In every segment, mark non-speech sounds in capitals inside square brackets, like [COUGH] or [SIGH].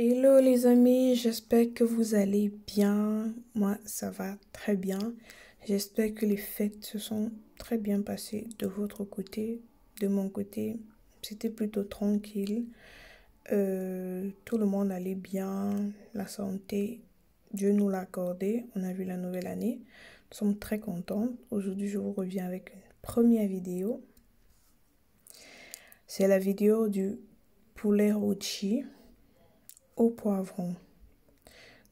Hello les amis, j'espère que vous allez bien. Moi, ça va très bien. J'espère que les fêtes se sont très bien passées de votre côté. De mon côté, c'était plutôt tranquille. Euh, tout le monde allait bien. La santé, Dieu nous l'a accordé. On a vu la nouvelle année. Nous sommes très contents. Aujourd'hui, je vous reviens avec une première vidéo. C'est la vidéo du poulet rôti au poivron.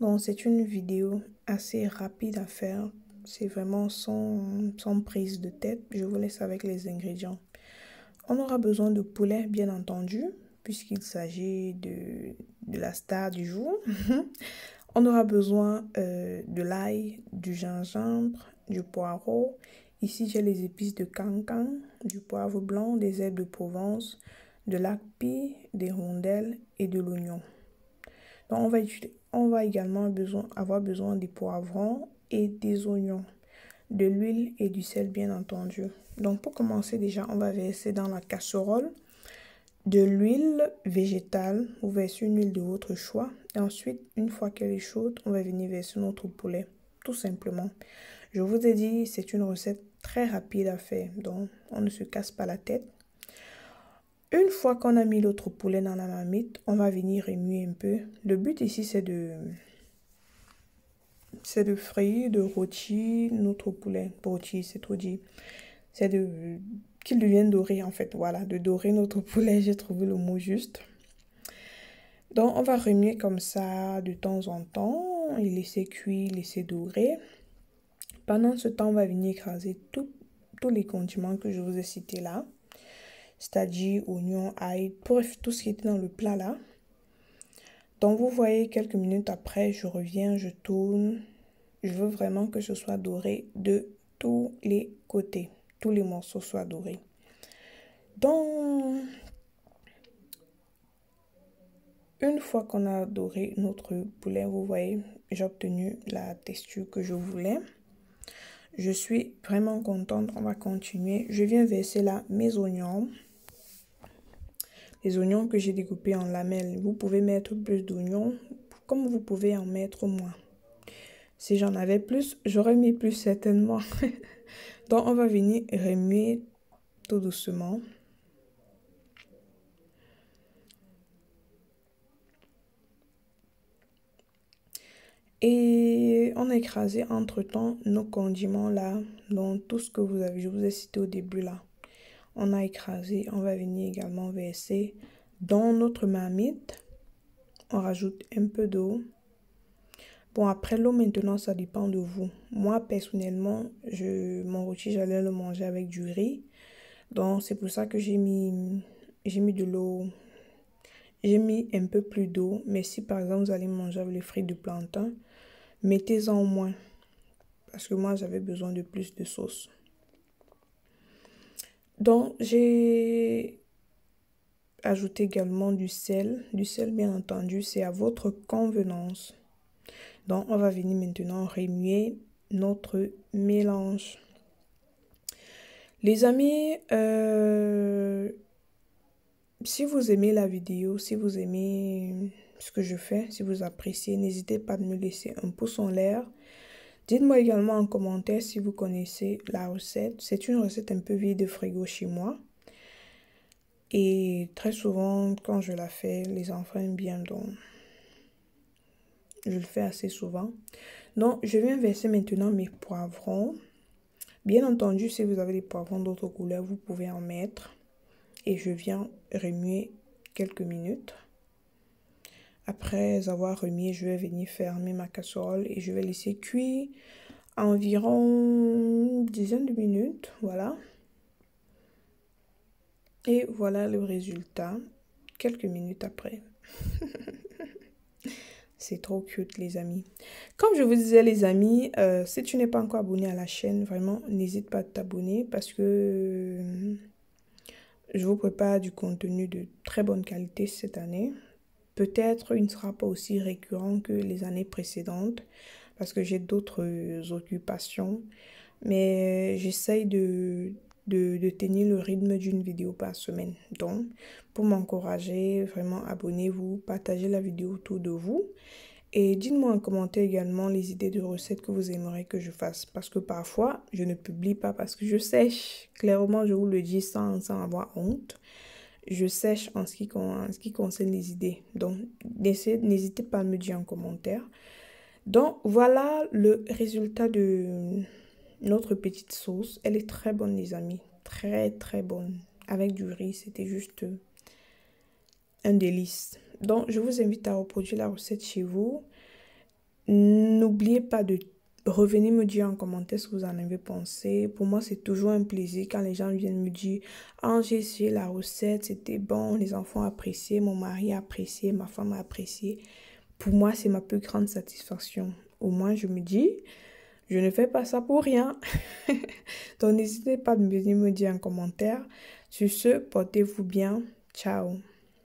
Donc c'est une vidéo assez rapide à faire. C'est vraiment sans, prise de tête. Je vous laisse avec les ingrédients. On aura besoin de poulet, bien entendu, puisqu'il s'agit de, de, la star du jour. [LAUGHS] On aura besoin euh, de l'ail, du gingembre, du poireau. Ici, j'ai les épices de cancan, du poivre blanc, des herbes de Provence, de l'acpi, des rondelles et de l'oignon. Donc, on va, on va également avoir besoin des poivrons et des oignons, de l'huile et du sel, bien entendu. Donc, pour commencer, déjà, on va verser dans la casserole de l'huile végétale. Vous versez une huile de votre choix. Et ensuite, une fois qu'elle est chaude, on va venir verser notre poulet, tout simplement. Je vous ai dit, c'est une recette très rapide à faire, donc on ne se casse pas la tête. Une fois qu'on a mis l'autre poulet dans la marmite, on va venir remuer un peu. Le but ici, c'est de c'est de frire, de rôtir notre poulet. Rôtir, c'est trop dit. C'est de qu'il devienne doré en fait. Voilà, de dorer notre [LAUGHS] poulet, j'ai trouvé le mot juste. Donc on va remuer comme ça de temps en temps et laisser cuire, laisser dorer. Pendant ce temps, on va venir écraser tous les condiments que je vous ai cités là c'est-à-dire oignon, ail, tout ce qui était dans le plat là. Donc vous voyez, quelques minutes après, je reviens, je tourne. Je veux vraiment que ce soit doré de tous les côtés. Tous les morceaux soient dorés. Donc, une fois qu'on a doré notre poulet, vous voyez, j'ai obtenu la texture que je voulais. Je suis vraiment contente. On va continuer. Je viens verser là mes oignons les oignons que j'ai découpés en lamelles. Vous pouvez mettre plus d'oignons comme vous pouvez en mettre moins. Si j'en avais plus, j'aurais mis plus certainement. [LAUGHS] Donc on va venir remuer tout doucement. Et on a écrasé entre-temps nos condiments là, donc tout ce que vous avez, je vous ai cité au début là on a écrasé, on va venir également verser dans notre marmite. On rajoute un peu d'eau. Bon, après l'eau, maintenant, ça dépend de vous. Moi, personnellement, je, mon rôti, j'allais le manger avec du riz. Donc, c'est pour ça que j'ai mis, j'ai mis de l'eau. J'ai mis un peu plus d'eau. Mais si, par exemple, vous allez manger avec les fruits de plantain, mettez-en moins. Parce que moi, j'avais besoin de plus de sauce. Donc, j'ai ajouté également du sel. Du sel, bien entendu, c'est à votre convenance. Donc, on va venir maintenant remuer notre mélange. Les amis, euh, si vous aimez la vidéo, si vous aimez ce que je fais, si vous appréciez, n'hésitez pas à me laisser un pouce en l'air. Dites-moi également en commentaire si vous connaissez la recette. C'est une recette un peu vide de frigo chez moi. Et très souvent, quand je la fais, les enfants aiment bien. Donc, je le fais assez souvent. Donc, je viens verser maintenant mes poivrons. Bien entendu, si vous avez des poivrons d'autres couleurs, vous pouvez en mettre. Et je viens remuer quelques minutes. Après avoir remis, je vais venir fermer ma casserole et je vais laisser cuire environ une dizaine de minutes. Voilà. Et voilà le résultat quelques minutes après. [LAUGHS] C'est trop cute les amis. Comme je vous disais les amis, euh, si tu n'es pas encore abonné à la chaîne, vraiment n'hésite pas à t'abonner parce que euh, je vous prépare du contenu de très bonne qualité cette année. Peut-être il ne sera pas aussi récurrent que les années précédentes parce que j'ai d'autres occupations. Mais j'essaye de tenir le rythme d'une vidéo par semaine. Donc, pour m'encourager, vraiment abonnez-vous, partagez la vidéo autour de vous. Et dites-moi en commentaire également les idées de recettes que vous aimeriez que je fasse. Parce que parfois, je ne publie pas parce que je sèche. Clairement, je vous le dis sans, sans avoir honte. Je sèche en ce, qui, en ce qui concerne les idées. Donc, n'hésitez pas à me dire en commentaire. Donc, voilà le résultat de notre petite sauce. Elle est très bonne, les amis. Très, très bonne. Avec du riz, c'était juste un délice. Donc, je vous invite à reproduire la recette chez vous. N'oubliez pas de revenir me dire en commentaire ce que vous en avez pensé. Pour moi, c'est toujours un plaisir quand les gens viennent me dire Ah, j'ai essayé la recette, c'était bon, les enfants apprécié, mon mari a apprécié, ma femme a apprécié. Pour moi, c'est ma plus grande satisfaction. Au moins, je me dis je ne fais pas ça pour rien. [LAUGHS] Donc, n'hésitez pas à venir me dire en commentaire. Sur ce, portez-vous bien. Ciao.